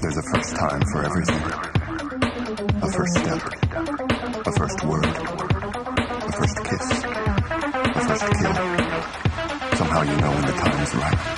There's a first time for everything. A first step. A first word. A first kiss. A first kill. Somehow you know when the time is right.